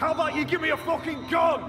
How about you give me a fucking gun?